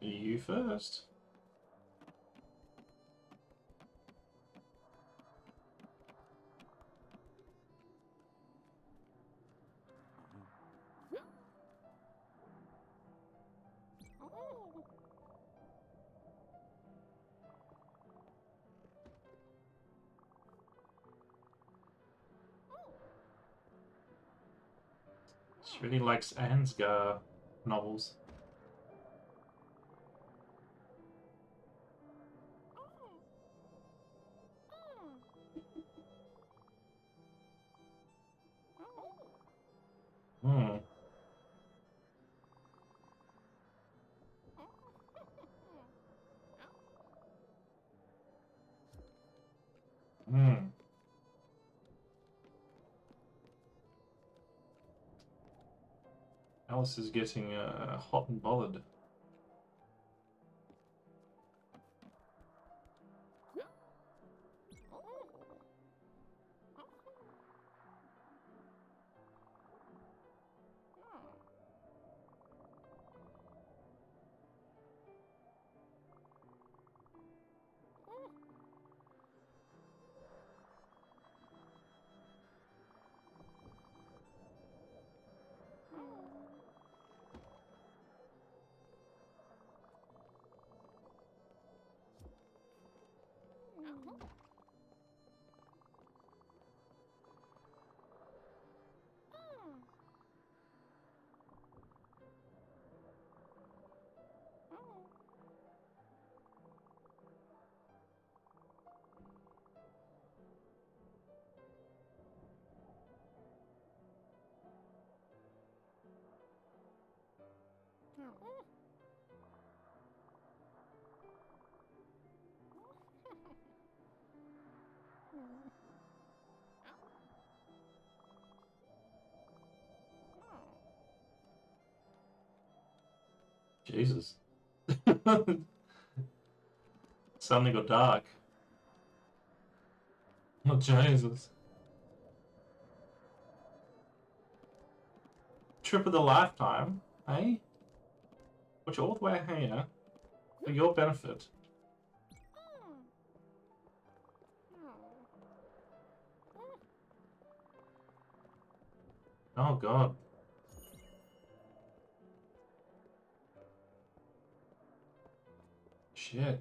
You first. She really likes Ansgar novels. Alice is getting uh, hot and bothered. Oh. Jesus. Suddenly got dark. Oh, Jesus. Trip of the lifetime, eh? Which all the way here for your benefit. Oh god. Shit.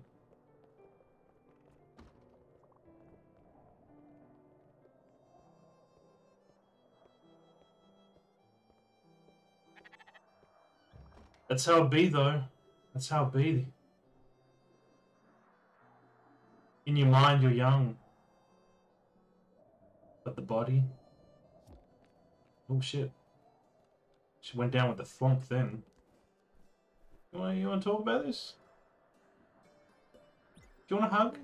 That's how it be, though. That's how it be. In your mind, you're young. But the body... Oh, shit. She went down with the thwomp then. You want, you want to talk about this? Do you want a hug? Do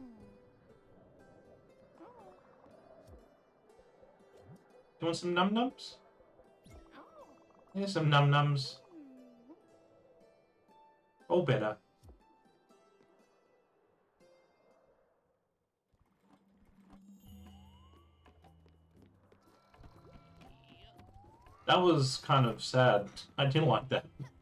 you want some num nums? Here's some num nums. All better. That was kind of sad. I didn't like that.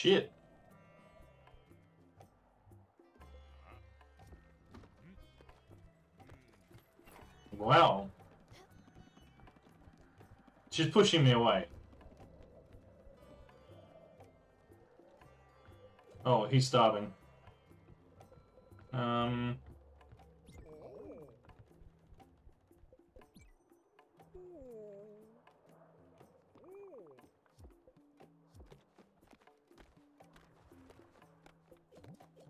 Shit. Wow. She's pushing me away. Oh, he's starving. Um...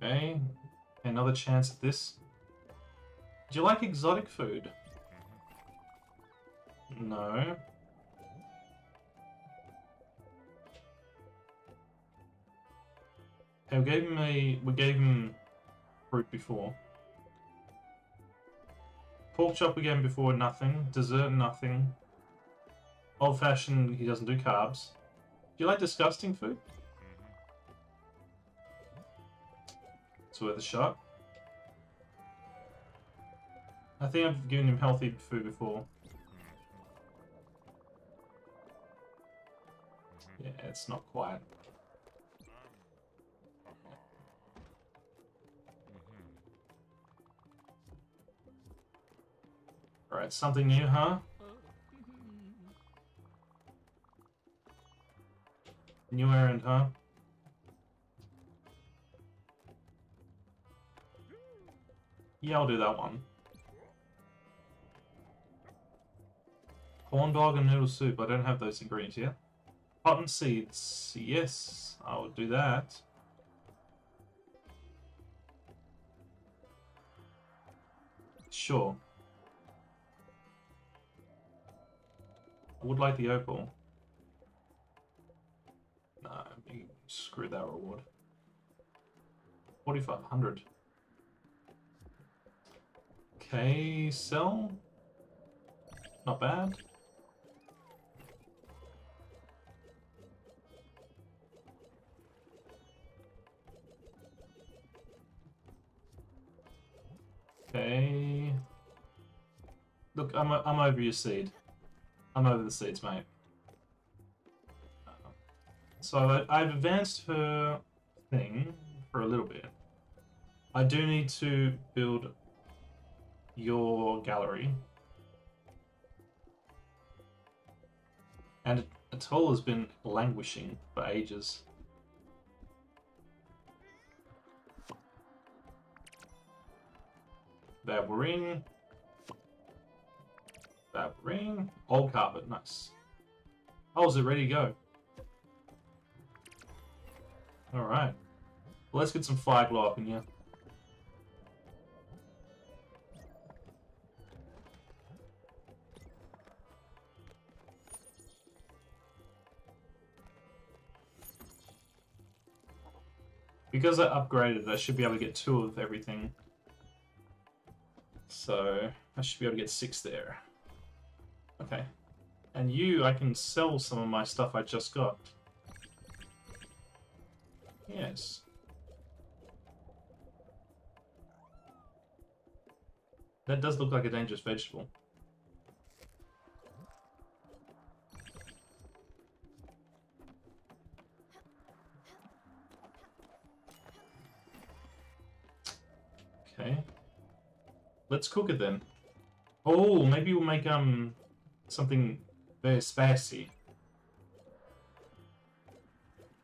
Okay, another chance at this. Do you like exotic food? No. Okay, we gave him a we gave him fruit before. Pork chop him before, nothing. Dessert, nothing. Old fashioned, he doesn't do carbs. Do you like disgusting food? It's worth a shot. I think I've given him healthy food before. Yeah, it's not quite. Alright, something new, huh? New errand, huh? Yeah, I'll do that one. Corn dog and noodle soup. I don't have those ingredients yet. Cotton seeds. Yes, I will do that. Sure. I would like the opal. No, screw that reward. 4500. Okay, sell. Not bad. Okay. Look, I'm, I'm over your seed. I'm over the seeds, mate. Um, so I, I've advanced her thing for a little bit. I do need to build your gallery. And Atul has been languishing for ages. That ring. That ring. Old carpet, nice. Oh, is it ready to go? Alright. Well, let's get some fire glow up in here. Because I upgraded, I should be able to get two of everything. So, I should be able to get six there. Okay. And you, I can sell some of my stuff I just got. Yes. That does look like a dangerous vegetable. Okay. Let's cook it then. Oh, maybe we'll make um something very spicy.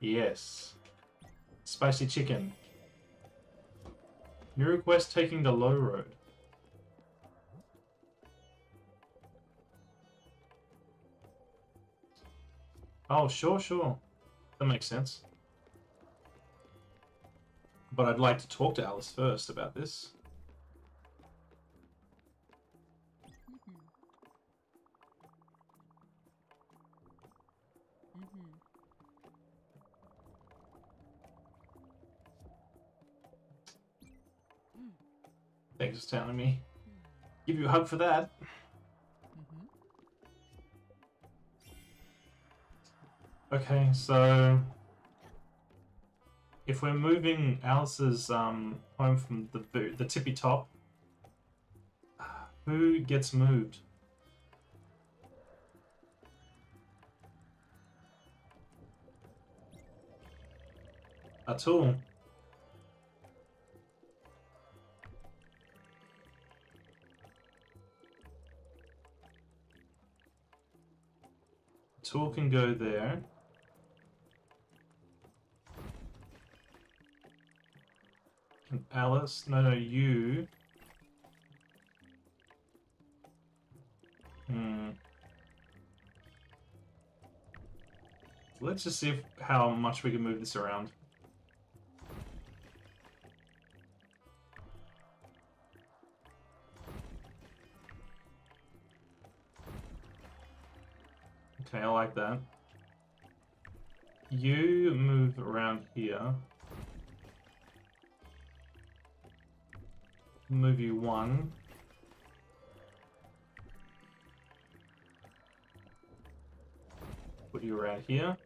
Yes. Spicy chicken. New request taking the low road. Oh, sure, sure. That makes sense. But I'd like to talk to Alice first about this. Thanks for telling me. Give you a hug for that. Mm-hmm. Okay, so if we're moving Alice's um, home from the the tippy top, who gets moved? Atul. Tool can go there. Alice, no, no, you. Hmm. Let's just see if, how much we can move this around. Okay, I like that. You move around here. Move you one. Put you around here.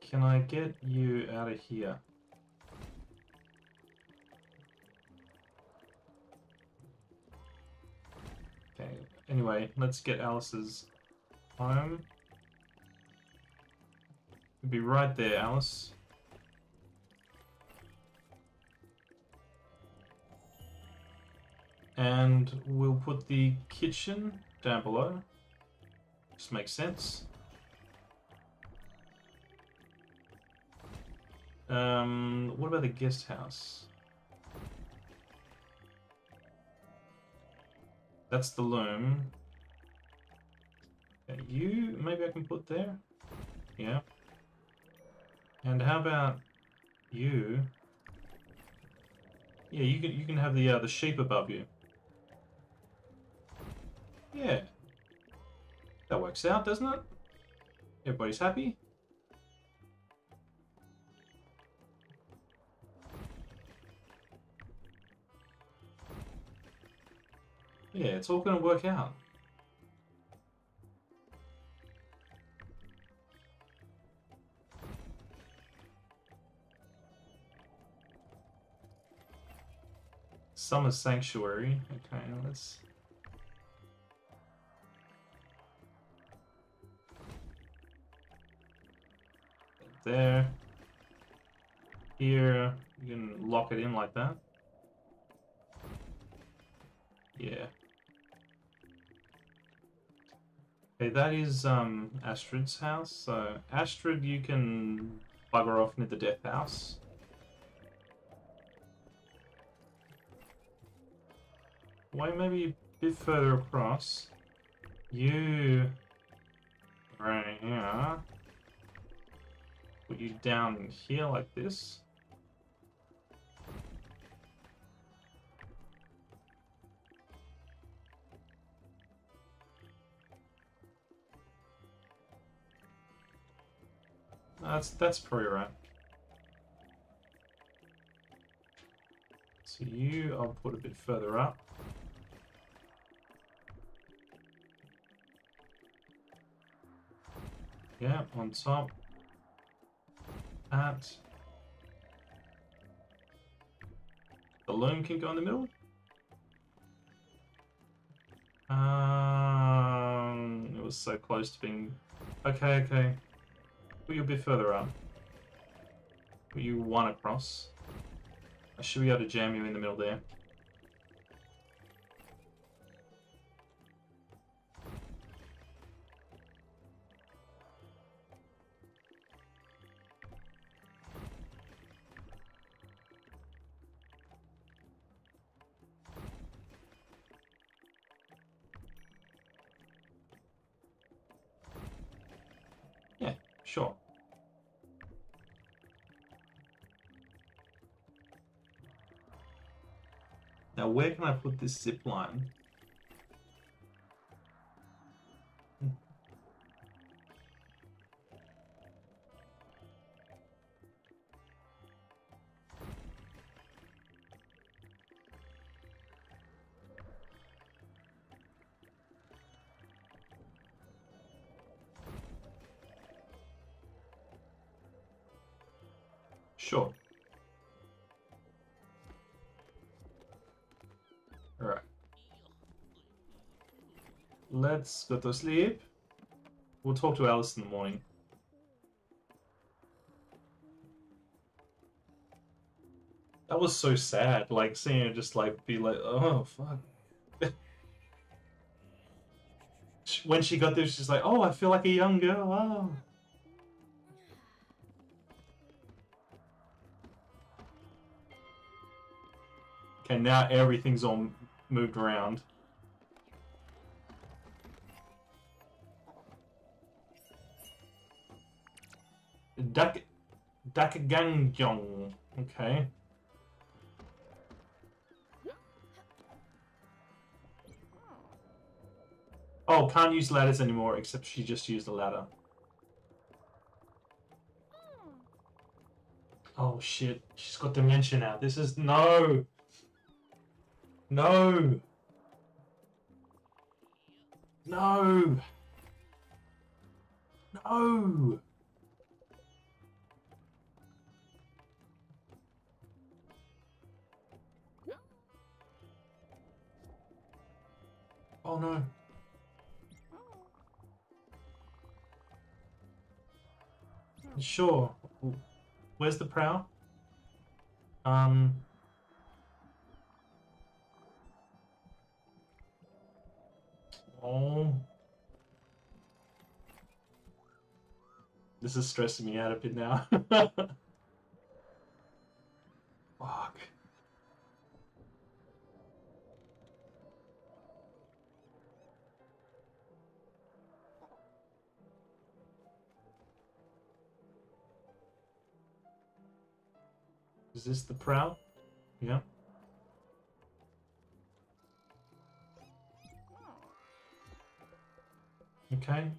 Can I get you out of here? Okay, anyway, let's get Alice's home. It'd be right there, Alice. And we'll put the kitchen down below. Just makes sense. Um, what about the guest house? That's the loom. You, maybe I can put there? Yeah. And how about you? Yeah, you can you can have the uh, the sheep above you. Yeah. That works out, doesn't it? Everybody's happy? Yeah, it's all going to work out. Summer Sanctuary. Okay, let's... There. Here, you can lock it in like that. Yeah. Okay, that is um, Astrid's house. So, Astrid, you can bugger off near the death house. Why maybe a bit further across? You right here. Put you down here like this. That's that's probably right. So you, I'll put a bit further up. Yeah, on top. At. The loom can go in the middle. Um, it was so close to being... Okay, okay. Put you a bit further up. Put you one across. I should be able to jam you in the middle there. Sure. Now, where can I put this zip line? Sure. Alright. Let's go to sleep. We'll talk to Alice in the morning. That was so sad, like seeing her just like be like, oh fuck. when she got there, she's like, oh, I feel like a young girl. Oh. Okay, now everything's all moved around. Dak Dakagangyong. Okay. Oh, can't use ladders anymore, except she just used a ladder. Oh shit, she's got dementia now. This is no! No! No! No! Oh no. Sure. Where's the prow? Um. Oh. This is stressing me out a bit now. Fuck. Is this the prow? Yeah. Okay.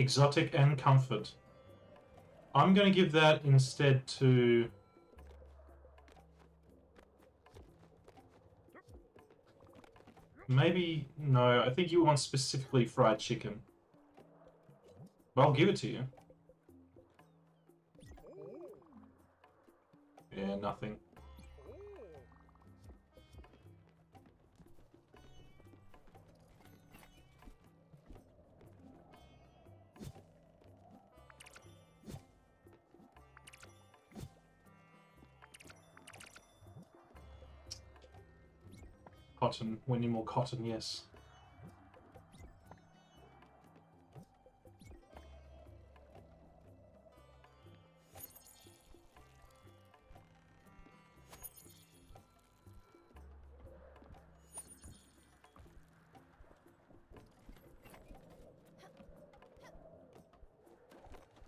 Exotic and comfort. I'm going to give that instead to... Maybe... No, I think you want specifically fried chicken. But I'll give it to you. Yeah, nothing. Cotton. We need more cotton, yes.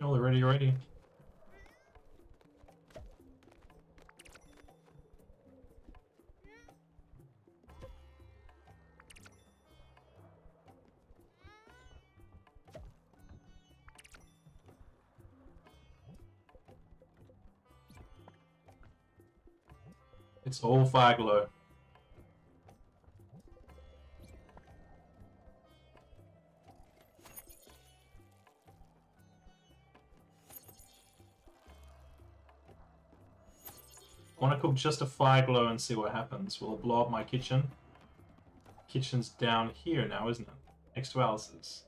They're ready already. All fire glow. I want to cook just a fire glow and see what happens. Will it blow up my kitchen? Kitchen's down here now, isn't it? Next to Alice's.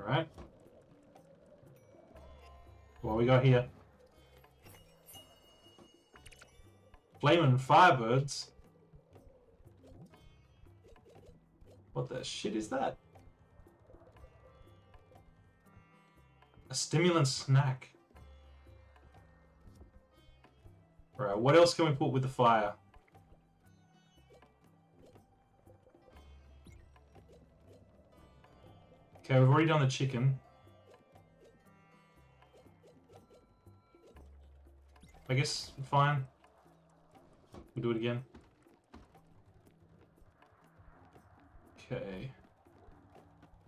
Alright. What we got here? Flaming Firebirds? What the shit is that? A stimulant snack. Alright, what else can we put with the fire? Okay, we've already done the chicken. I guess, fine. We'll do it again. Okay.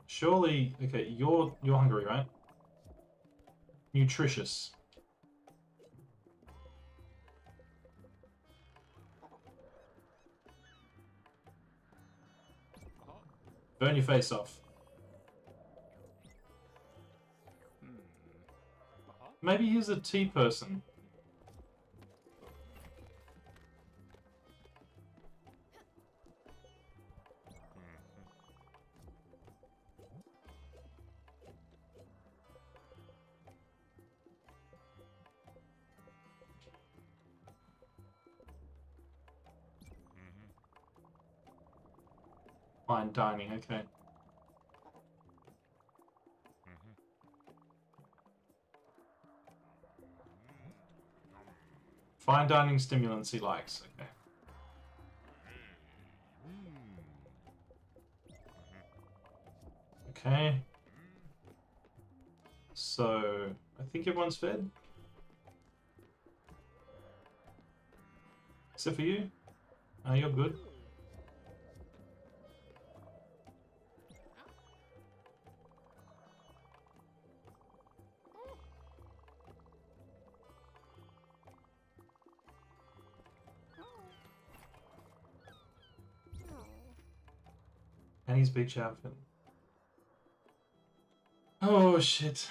Surely, okay, you're you're hungry, right? Nutritious. Burn your face off. Maybe he's a tea person. Mm-hmm. Fine dining, okay. Fine dining stimulants he likes, okay. Okay. So, I think everyone's fed. Except for you. Uh, you're good. He's Big outfit. Oh shit.